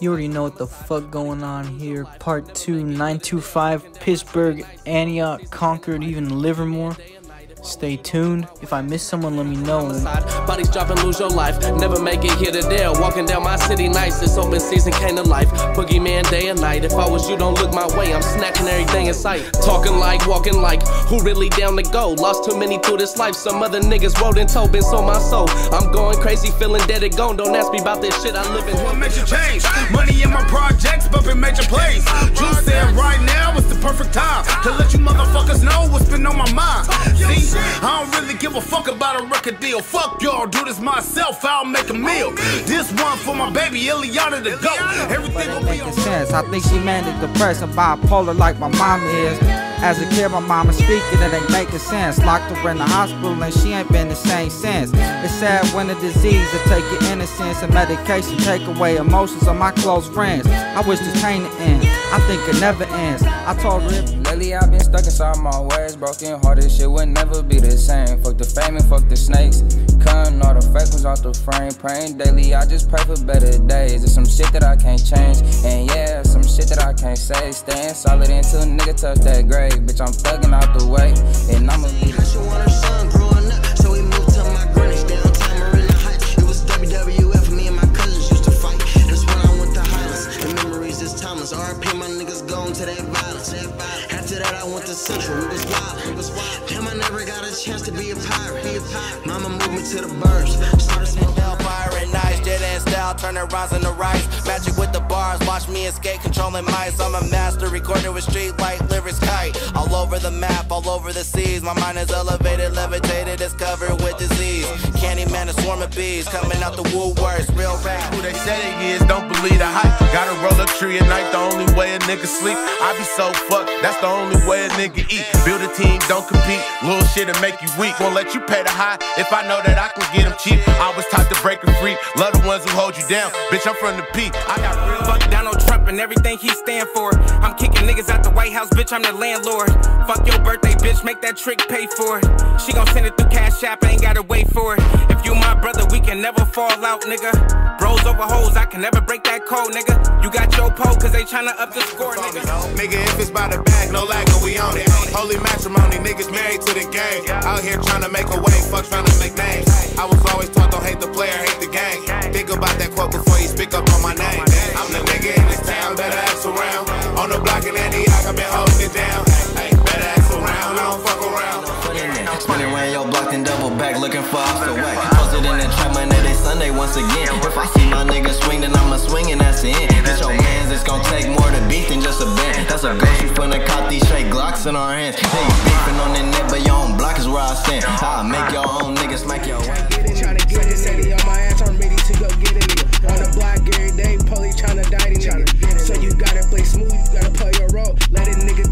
You already know what the fuck going on here. Part 2, 925, Pittsburg, Antioch, Concord, even Livermore. Stay tuned. If I miss someone, let me know. Bodies dropping, lose your life. Never make it here to there. Walking down my city nights. This open season came to life. Boogeyman day and night. If I was you, don't look my way. I'm snatching everything in sight. Talking like, walking like. Who really down to go? Lost too many through this life. Some other niggas rolled and told, been so my soul. I'm going crazy, feeling dead and gone. Don't ask me about this shit I live in. What makes you change? Money in my projects, bumping major plays. Drew said right now it's the perfect time to let you motherfuckers know what's been on my mind. See, I don't really give a fuck about a record deal. Fuck y'all, do this myself, I'll make a meal. This one for my baby, Ileana the GOAT. Everything will be making sense. I think she manic depressed and bipolar like my mom is. As a kid, my mama speaking, it ain't making sense. Locked her in the hospital and she ain't been the same since. It's sad when a disease will take your innocence and medication take away emotions of my close friends. I wish this pain to end. I think it never ends. I told her if Lately I've been stuck inside my ways, broken hearted shit would never be the same. Fuck the fame and fuck the snakes. Cutting all the fake ones off the frame. Praying daily, I just pray for better days. There's some shit that I can't change. And yeah, some shit that I can't say. Staying solid until a nigga touch that grave. Bitch, I'm thugging out the way. And I'ma be Central. We was wild. It was wild. Damn, I never got a chance to be a pirate. A pirate. Mama moved me to the birds. Started smoking. Down pirate nights, jet and style, turning rhymes into rice. Magic with the bars, watch me escape, controlling mice. I'm a master, recording with street light, lyrics kite. All over the map, all over the seas. My mind is elevated, levitated, it's covered with disease. Candyman, a swarm of bees, coming out the woodworks, real rap. Who they say they is, don't believe the hype. Gotta roll a tree at night, the only way a nigga sleep. I be so fucked, that's the only way a nigga eat. Build a team, don't compete. Little shit to make you weak. Won't let you pay the high if I know that I can get them cheap. I was taught to break a free. Love the ones who hold you down. Bitch, I'm from the peak. I got real Fuck Donald Trump and everything he stand for. I'm kicking niggas out the White House, bitch, I'm the landlord. Fuck your birthday, bitch, make that trick pay for it. She gon' send it through Cash App, I ain't gotta wait for it. If you my brother, we can never fall out, nigga. Bros over hoes, I can never break that code, nigga. You got your pole, cause they tryna up the score, nigga. Nigga, if it's by the bag, no lag, we on it. Holy matrimony, niggas married to the game. Out here trying to make a way, fuck trying to make names. I was always taught don't hate the player, hate the game. Think about that quote before you speak up on my name. I'm the nigga in this town, better ask around. On the block in Antioch, I've been holding it down. Looking for the whack. Posted in the trap Monday, they Sunday once again. If I see my nigga swing, then I'ma swing and that's the end. Get your mans, it's gon' take more to beat than just a band. That's a ghost, you finna cop these straight Glocks in our hands. Niggas beefing on the net, but your own block is where I stand. I'll make your own niggas smack your way. Tryna get it, steady on my ass, I'm ready to go get it. On the block every day, police tryna die the nigga. So you gotta play smooth, you gotta play your role. Let a nigga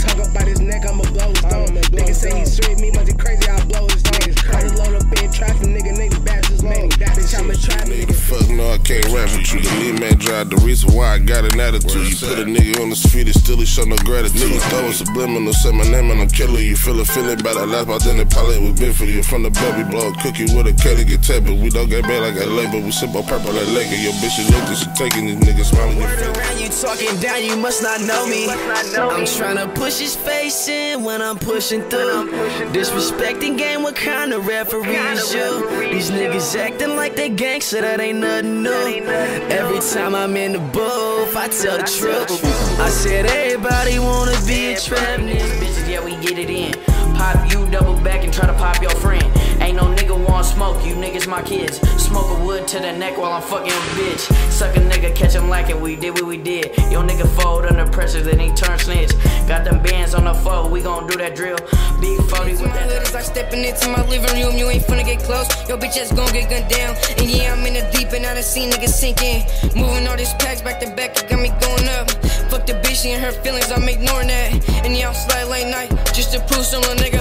you. The drive the reason why I got an attitude. You put a nigga on the street, it still he show no gratitude. Niggas throw a subliminal, say my name and I'm killing You feel a feeling by that last, but then it probably was been for you. From the baby blow a cookie with a Kelly get tapped, but we don't get bad like a label. We sip on purple like Laker. Your bitch is looking, she taking these niggas smiling your face. Around you talking down, you must not know me. I'm trying to push his face in when I'm pushing through. Disrespecting game, what kind of referee is you? These niggas acting like they gangster, that ain't nothing new. Every time I'm in the booth, I tell the truth. I said everybody wanna be a trap. Bitches, yeah, we get it in. Pop you, double back and try to niggas my kids. Smoke a wood to the neck while I'm fucking a bitch. Suck a nigga, catch him lacking, we did what we did. Yo nigga fold under pressure, then he turn snitch. Got them bands on the foe, we gon' do that drill. Big 40 with My hood is like stepping into my living room. You ain't finna get close. Yo, bitch ass gon' get gunned down. And yeah, I'm in the deep and I done seen niggas sink in. Moving all these packs back to back, it got me going up. Fuck the bitch, and her feelings, I'm ignoring that. And yeah, I'm slide late night just to prove some little nigga.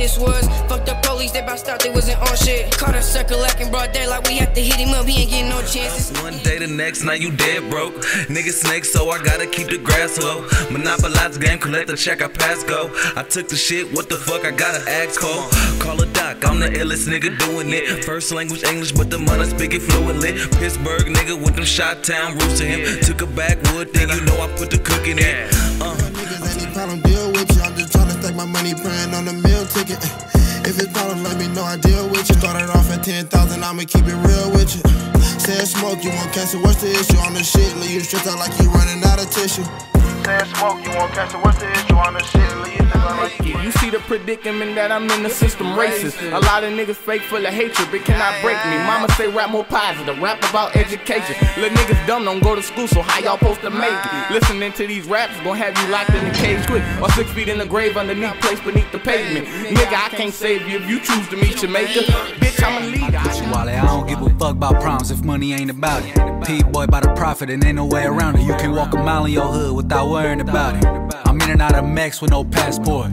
This was. Fuck the police, they bounced out, they wasn't on shit. Caught a circle acting broad day like we had to hit him up, he ain't getting no chances. One day, the next night, you dead broke. Nigga snake, so I gotta keep the grass low. Monopolize the game, collect the check, I pass go. I took the shit, what the fuck, I gotta ask for. Call a doc, I'm the illest nigga doing it. First language English, but the money speak it fluently. Pittsburg nigga with them shot town roots to him. Took a backwood, then you know I put the cook in it. Uh. Niggas ain't problem deal with you. I'm just trying to stack my money, praying on the meal ticket. Eh. If it's problem, let me know I deal with you. Started off at 10,000, I'ma keep it real with you. Said smoke, you won't cancel, what's the issue? On the shit, leave you stressed out like you running out of tissue. You what's the shit, you like you You see the predicament that I'm in the system racist. A lot of niggas fake full of hatred, but cannot break me. Mama say rap more positive, rap about education. Little niggas dumb, don't go to school, so how y'all supposed to make it? Listening to these raps gon' have you locked in the cage quick. Or six feet in the grave underneath, place beneath the pavement. Nigga, I can't save you if you choose to meet Jamaica. I'm a leader. Wale, I don't give a fuck about problems if money ain't about it. P boy by the profit and ain't no way around it. You can walk a mile in your hood without worrying about it. I'm in and out of Mex with no passport.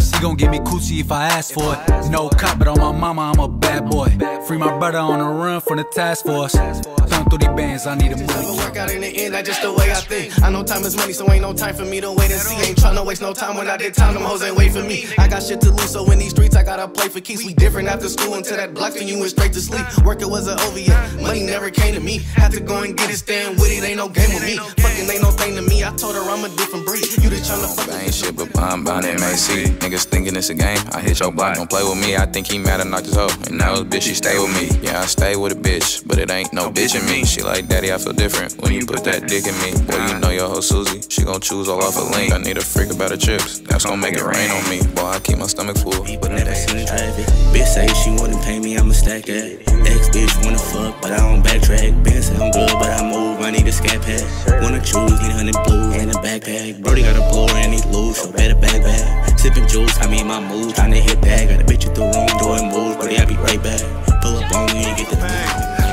She gon' give me coochie if I ask for it. No cop, but on my mama, I'm a bad boy. Free my brother on the run from the task force. Thumb through these bands, I need a money. Work out in the end, that's just the way I think. I know time is money, so ain't no time for me to wait and see. Ain't tryna waste no time when I did time, them hoes ain't wait for me. I got shit to lose, so in these streets, I gotta play for keeps. We different after school until that block and you went straight to sleep. Work it was an OVA, money never came to me. Had to go and get it, stand with it, ain't no game with me. Fucking ain't no thing to me. I told her I'm a different breed. You just tryna fuck I ain't shit but bomb bound MAC. Niggas thinking it's a game. I hit your block, don't play with me. I think he mad I knocked his hoe. His bitch, she stay with me. Yeah, I stay with a bitch, but it ain't no bitch in me. She like, Daddy, I feel different when you put that dick in me. Boy, you know your hoe Susie. She gon' choose all off a link. I need a freak about her chips. That's gon' make it rain on me. Boy, I keep my stomach full. But never seen traffic. Bitch say she wanna pay me, I'ma stack that. Ex bitch wanna fuck, but I don't backtrack. Ben say I'm good, but I move, I need a scat pad. Wanna choose, need a hundred blue and a backpack. Brody got a blower and he loose, so better back back. Sipping juice, I mean my moves, tryna hit that. Got a bitch at the room, doing moves, Brody, I be right back. Pull up on me and get the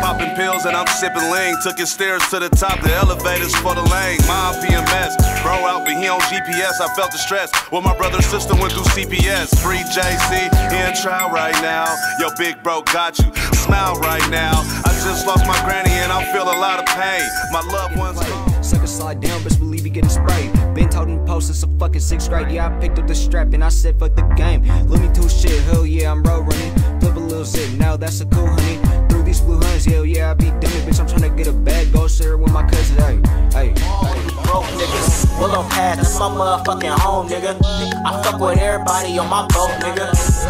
Popping pills and I'm sipping lean. Took his stairs to the top, the elevators for the lane. My PMS, bro out, but he on GPS. I felt the stress. Well, my brother's sister went through CPS. Free JC, he in trial right now. Yo, big bro got you. Smile right now. I just lost my granny and I feel a lot of pain. My loved ones. Sucker slide down, best believe he getting sprayed. Been told him post since a fucking sixth grade. Yeah, I picked up the strap and I said fuck the game. Me to shit, hell yeah, I'm road running. Flip a little zip, now that's a cool honey. Through these blue huns, hell yeah, I be dummy, bitch. I'm tryna get a bag, go share with my cousin. Hey, hey, hey. broke niggas. Willow Pass, that's my motherfucking home, nigga. I fuck with everybody on my boat, nigga.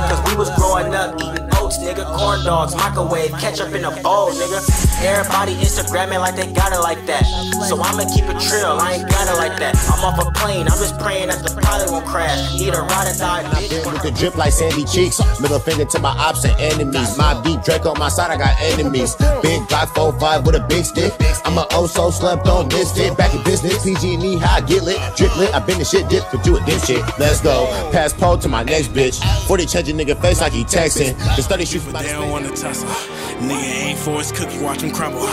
Cause we was growing up eating goats, nigga. Corn dogs, microwave, ketchup in a bowl, nigga. Everybody Instagramming like they got it like that. So I'ma keep it trill, I ain't got it like that. I'm off a plane, I'm just praying that the pilot won't crash. Either ride or die, bitch. With the drip like sandy cheeks, middle finger to my ops and enemies. My deep Drake on my side, I got enemies. Big Glock 45 with a big stick. I'm a oh so slept on this fit. Back in business, PG&E, how I get lit. Drip lit, I been the shit dip, but do a dip shit. Let's go. Pass pole to my next bitch. 40 change a nigga face like he texting. Just 30th Street from But they don't wanna tussle. Nigga ain't for his cookie, watch him crumble.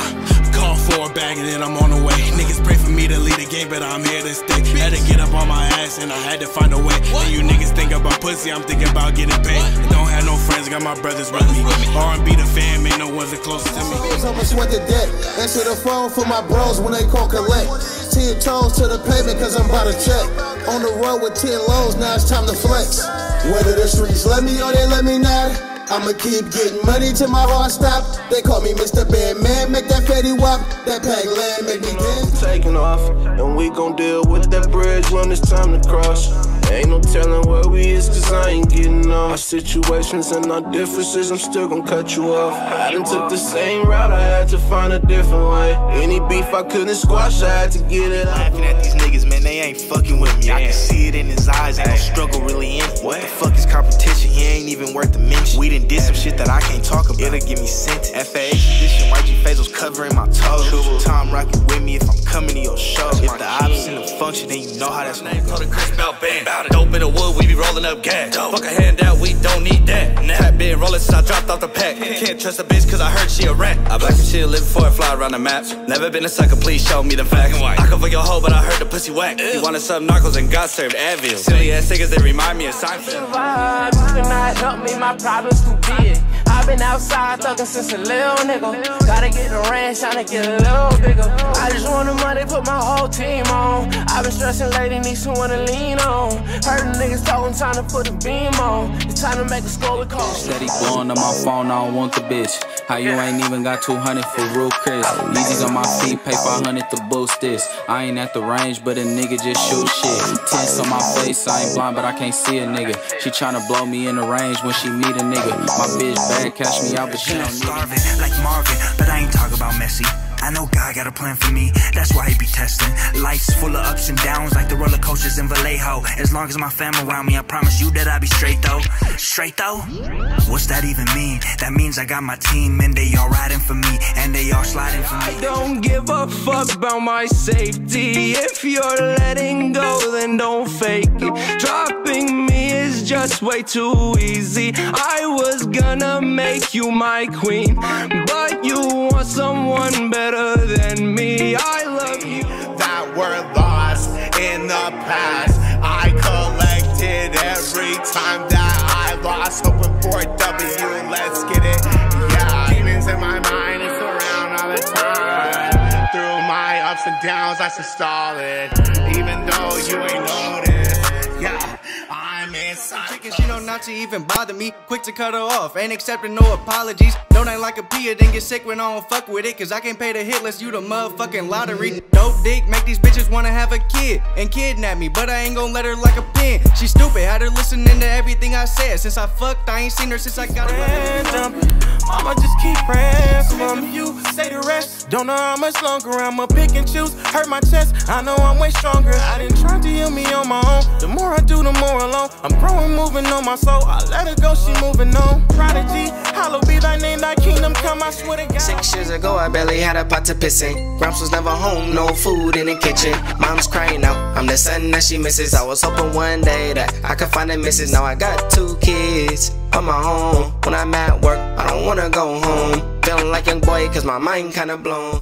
Call for a bag and then I'm on the way. Niggas pray for me to lead the game, but I'm here to stay. Had to get up on my ass and I had to find a way. What? And you niggas think about pussy, I'm thinking about getting paid. What? Don't have no friends, got my brothers with me. R&B the fam, ain't no one's the closest to me. So much went to debt. Answer the phone for my bros when they call collect. Ten toes to the pavement, cause I'm about to check. On the road with ten lows, now it's time to flex. Whether the streets let me or they let me not. I'ma keep getting money till my heart stop. They call me Mr. Bandman, make that fatty wop. That pack land make me dance. Taking off, and we gon' deal with that bridge when it's time to cross. Ain't no telling where we is, cause I ain't getting off. Our situations and our differences, I'm still gon' cut you off. I done took the same route, I had to find a different way. Any beef I couldn't squash, I had to get it out. Laughing at these niggas, man, they ain't fucking with me. I can see it in his eyes, ain't no struggle really in. What the fuck is competition? He ain't even worth the mention. We done did some shit that I can't talk about. It'll get me sent. FAH edition, YG Fazel's covering my toes. Tom rocking with me if I'm coming to your show. If the ops in the function, then you know how that's gonna Told the Chris about band. Dope in the wood, we be rolling up gas. Fuck a hand out, we don't need that. Nah, been rolling since I dropped off the pack. Can't trust a bitch cause I heard she a rat. I black and shit, live before I fly around the map. Never been a sucker, please show me the facts. I come for your hoe, but I heard the pussy whack. You wanted some narcos and God served Advil. Silly ass niggas, they remind me of Seinfeld. Vibes cannot help me, my problems too big. I've been outside thugging since a little nigga. Gotta get the ranch, tryna get a little bigger. I just want the money, put my whole team on. I've been stressing lately, need someone to lean on. Heard the niggas talking, time to put a beam on. It's time to make a score with call. Steady blowing on my phone, I don't want the bitch. How you ain't even got 200 for real Chris? Easy's on my feet, pay 500 to boost this. I ain't at the range, but a nigga just shoot shit. Tense on my face, I ain't blind, but I can't see a nigga. She tryna blow me in the range when she meet a nigga. My bitch bad, cash me out, but she don't need starving like Marvin, but I ain't talking about Messi. I know God got a plan for me, that's why he be testing. Life's full of ups and downs like the roller coasters in Vallejo. As long as my fam around me, I promise you that I be straight though. Straight though? What's that even mean? That means I got my team and they all riding for me and they all sliding for me. I don't give a fuck about my safety. If you're letting go, then don't fake it. Dropping me just way too easy. I was gonna make you my queen, but you want someone better than me. I love you. that were lost in the past. I collected every time that I lost, hoping for a W. Let's get it. Yeah, demons in my mind, it's around all the time. Through my ups and downs, I should stall it. Even though you ain't noticed. Yeah, I'm inside. Chicken, she know not to even bother me. Quick to cut her off, ain't accepting no apologies. Don't act like a pia, then get sick when I don't fuck with it. Cause I can't pay the hit less you the motherfucking lottery. Dope dick, make these bitches wanna have a kid and kidnap me. But I ain't gon' let her like a pin. She stupid, had her listening to everything I said. Since I fucked, I ain't seen her since I got Random. Mama just keep praying for mom. You say the rest. Don't know how much longer I'ma pick and choose. Hurt my chest. I know I'm way stronger. I didn't try to heal me on my own. The more I do, the more alone. I'm growing, moving on my soul. I let her go, she moving on. Prodigy, hollow be thy name, thy kingdom come. I swear to God. Six years ago, I barely had a pot to piss in. Gramps was never home, no food in the kitchen. Mom's crying out, I'm the son that she misses. I was hoping one day that I could find a missus. Now I got two kids on my own. When I'm at work, I don't wanna go home. Feeling like young boy, cause my mind kinda blown.